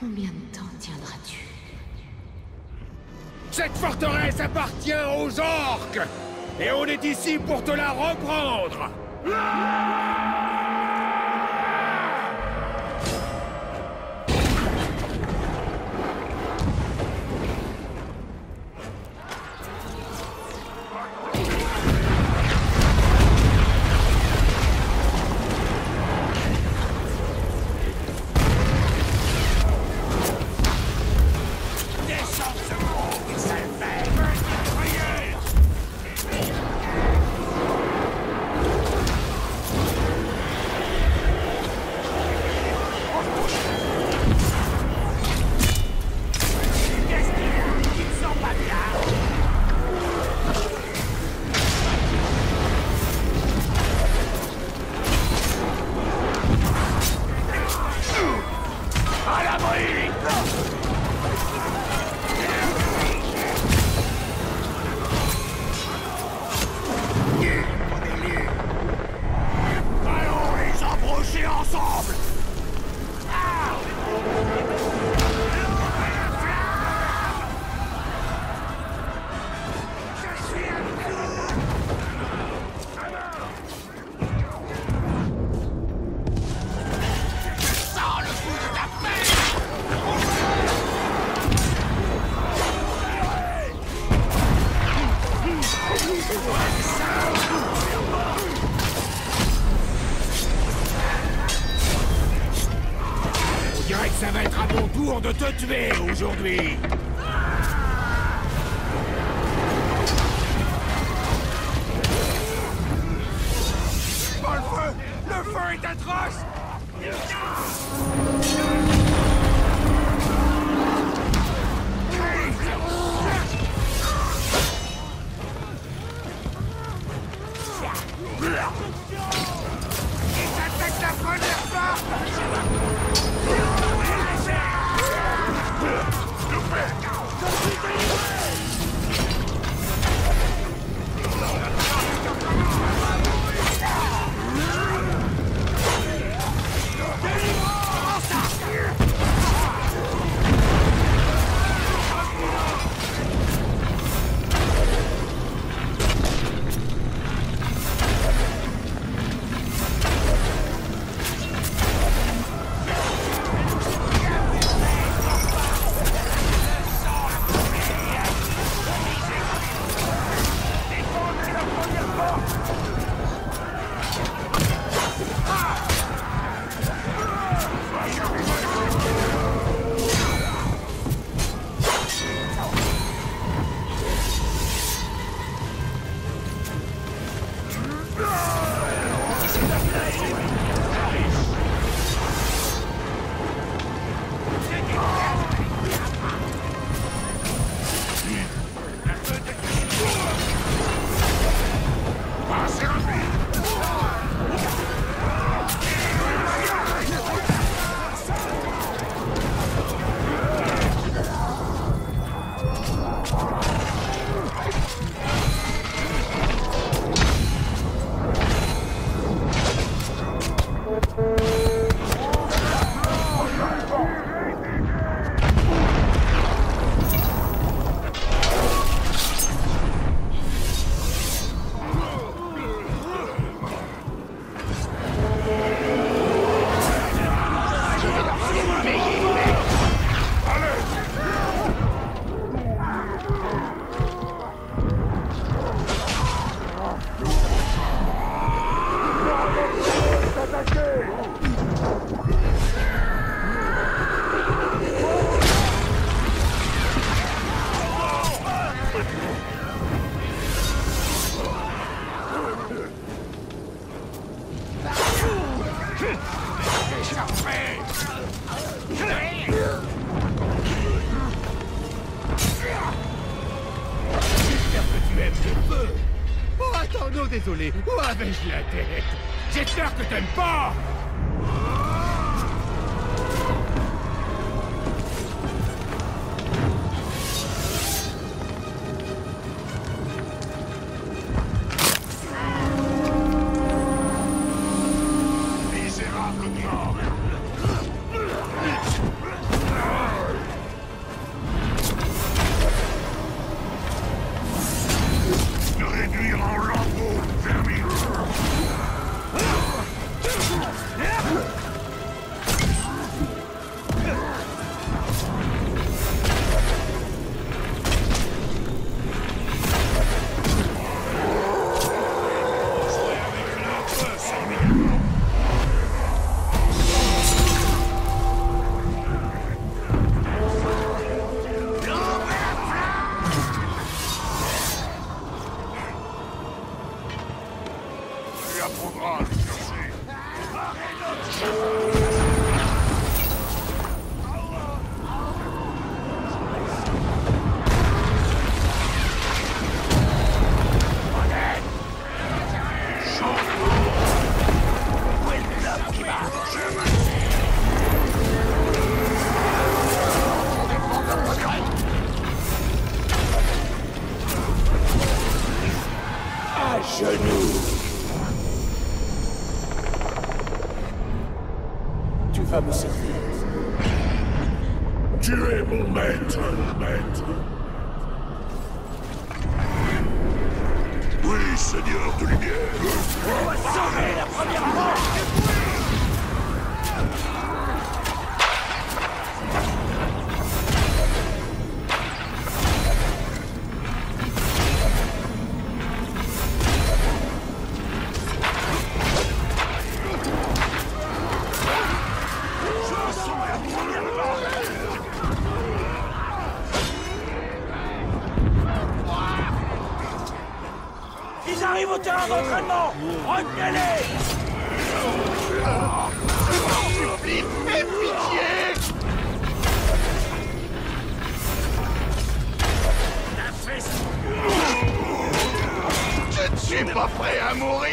Combien de temps tiendras-tu Cette forteresse appartient aux orques Et on est ici pour te la reprendre ça va être à mon tour de te tuer aujourd'hui. Pas le feu Le feu est atroce terrain d'entraînement Retenez-les Je ne suis pas prêt à mourir.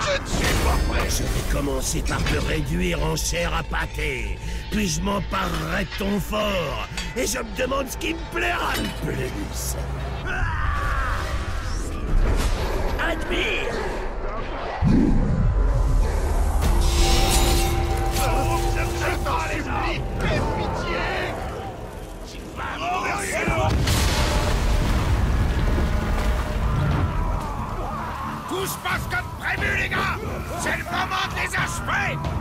Je ne suis pas prêt. Je vais commencer par te réduire en chair à pâté, puis je m'emparerai de ton fort, et je me demande ce qui me plaira le plus. Ah Admire. Tout se passe comme prévu, les gars C'est le moment de les achever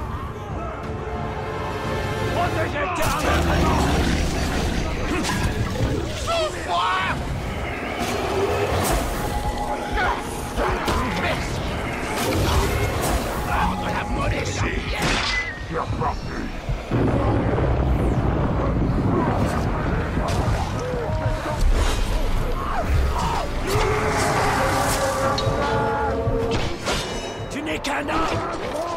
Tu n'es qu'un homme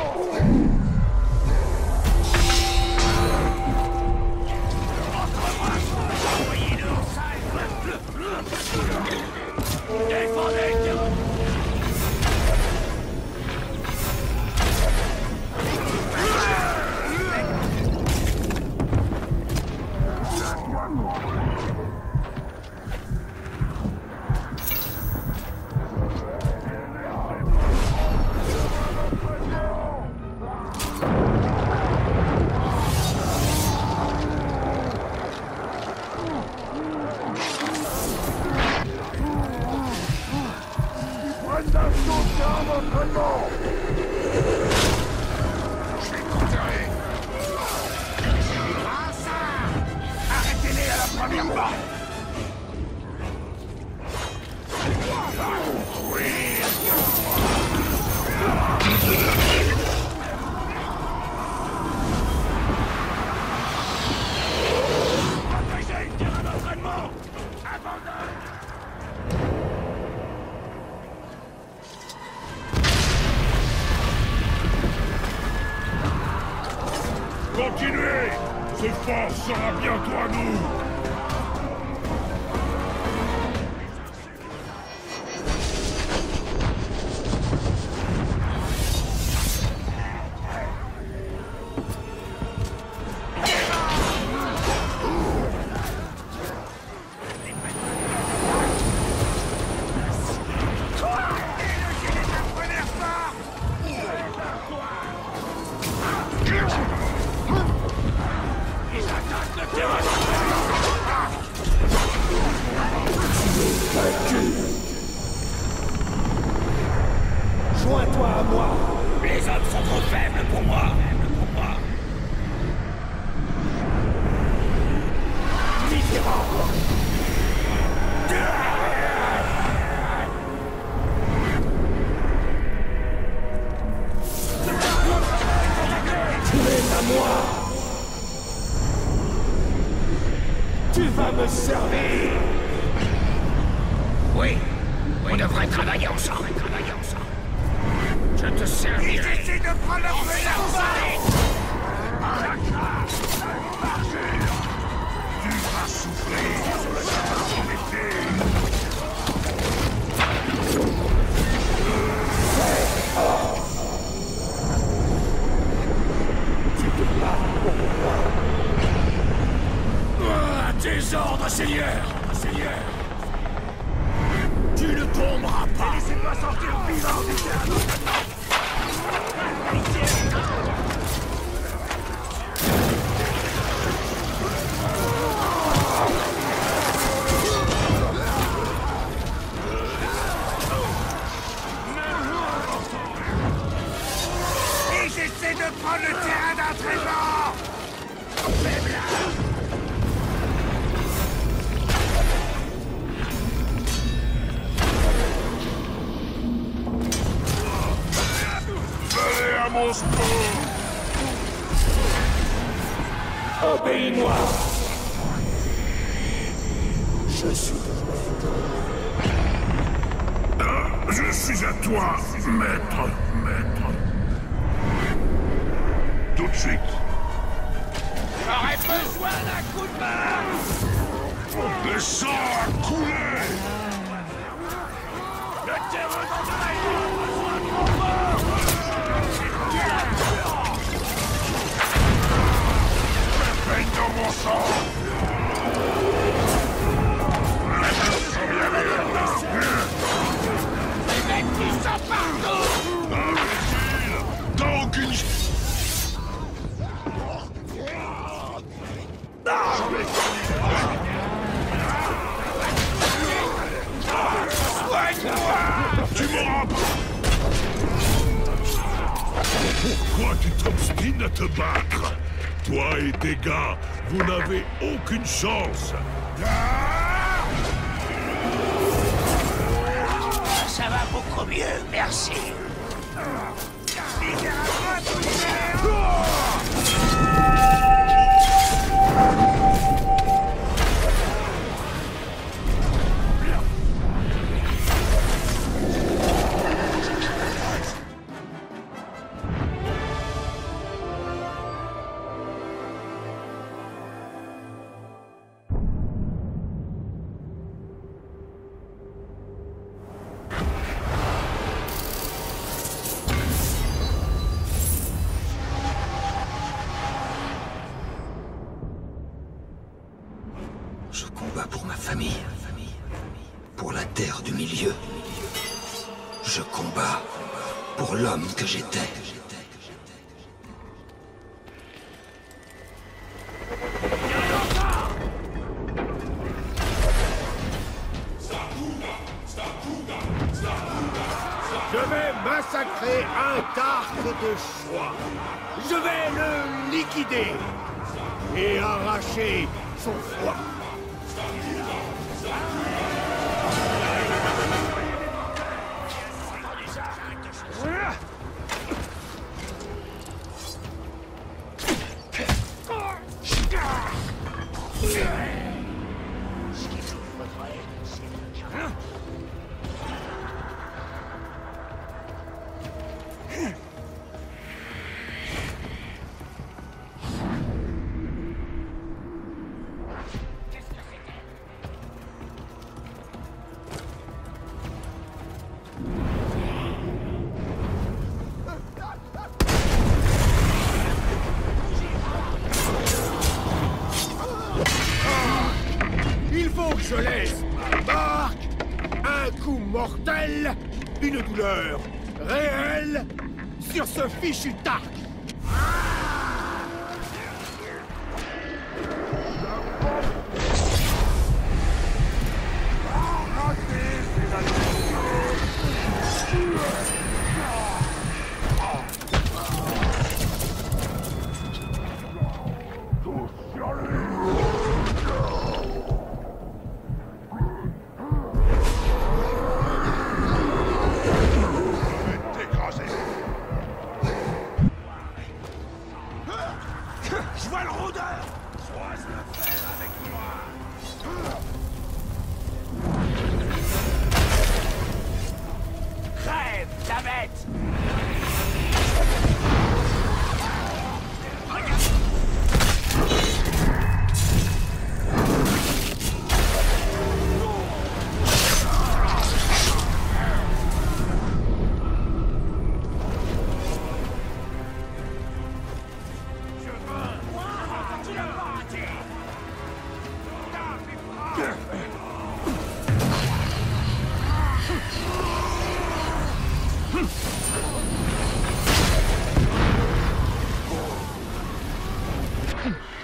Joins-toi à moi. Les hommes sont trop faibles pour moi. J'aurais besoin d'un coup de main. Le sang a coulé. Le terrain d'entraînement a besoin de Baigne dans mon sang Les mecs qui sont partout Tu m'auras pas Pourquoi tu t'obstines à te battre? Toi et tes gars, vous n'avez aucune chance. Ça va beaucoup mieux, merci pour la terre du milieu. Je combats pour l'homme que j'étais. Je vais massacrer un Tarque de choix. Je vais le liquider et arracher son foie. 必须打 him! Damn it! home.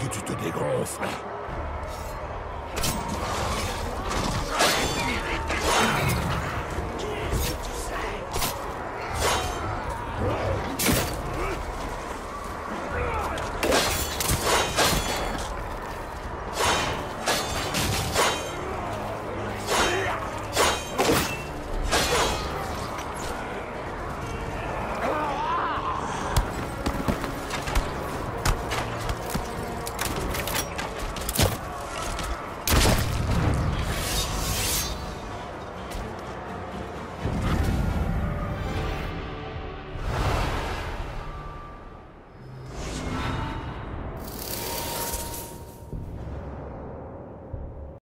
Que tu te dégonfles.